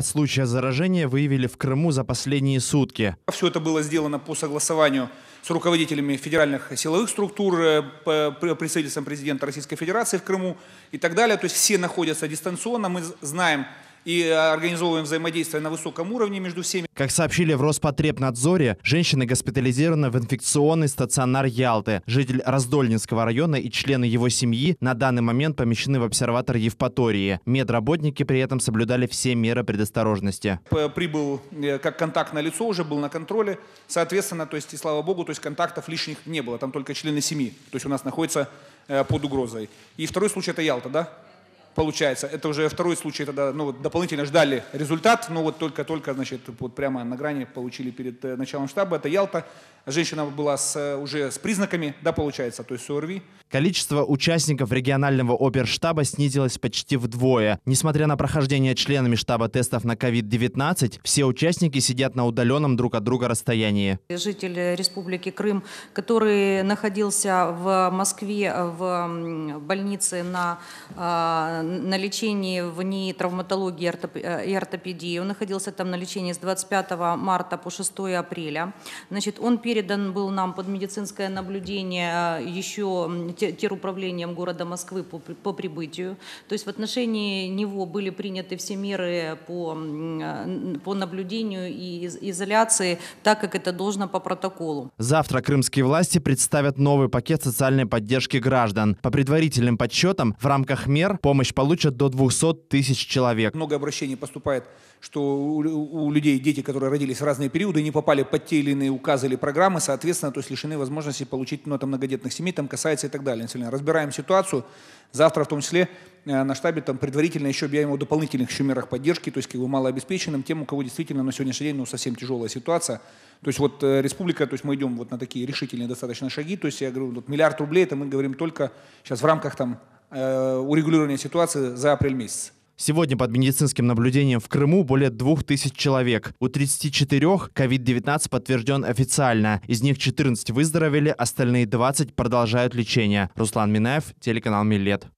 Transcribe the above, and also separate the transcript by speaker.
Speaker 1: От случая заражения выявили в Крыму за последние сутки.
Speaker 2: Все это было сделано по согласованию с руководителями федеральных силовых структур, э, представительством президента Российской Федерации в Крыму и так далее. То есть все находятся дистанционно. Мы знаем и организовываем взаимодействие на высоком уровне между всеми.
Speaker 1: Как сообщили в Роспотребнадзоре, женщины госпитализированы в инфекционный стационар Ялты. Житель Раздольнинского района и члены его семьи на данный момент помещены в обсерватор Евпатории. Медработники при этом соблюдали все меры предосторожности.
Speaker 2: Прибыл э, как контактное лицо, уже был на контроле. Соответственно, то есть, и слава богу, то есть контактов лишних не было. Там только члены семьи. То есть у нас находится э, под угрозой. И второй случай это Ялта, да? Получается. Это уже второй случай, тогда ну, вот дополнительно ждали результат, но вот только-только, значит, вот прямо на грани получили перед э, началом штаба. Это Ялта. Женщина была с, э, уже с признаками, да, получается, то есть с ОРВИ.
Speaker 1: Количество участников регионального оперштаба снизилось почти вдвое. Несмотря на прохождение членами штаба тестов на COVID-19, все участники сидят на удаленном друг от друга расстоянии.
Speaker 3: Житель Республики Крым, который находился в Москве в больнице на, а, на лечении в НИИ травматологии и ортопедии, он находился там на лечении с 25 марта по 6 апреля. Значит, он передан был нам под медицинское наблюдение а, еще теруправлением города Москвы по, по прибытию. То есть в отношении него были приняты все меры по, по наблюдению и изоляции, так как это должно по протоколу.
Speaker 1: Завтра крымские власти представят новый пакет социальной поддержки граждан. По предварительным подсчетам, в рамках мер помощь получат до 200 тысяч человек.
Speaker 2: Много обращений поступает, что у, людей дети, которые родились в разные периоды, не попали под те или иные указы или программы, соответственно, то есть лишены возможности получить ну, там, многодетных семей, там касается и так далее. Разбираем ситуацию. Завтра в том числе э, на штабе там предварительно еще объявим о дополнительных еще мерах поддержки, то есть как бы малообеспеченным, тем, у кого действительно на сегодняшний день ну, совсем тяжелая ситуация. То есть вот э, республика, то есть мы идем вот на такие решительные достаточно шаги, то есть я говорю, вот миллиард рублей, это мы говорим только сейчас в рамках там урегулирования ситуации за апрель месяц.
Speaker 1: Сегодня под медицинским наблюдением в Крыму более 2000 человек. У 34 COVID-19 подтвержден официально. Из них 14 выздоровели, остальные 20 продолжают лечение. Руслан Минаев, телеканал Миллет.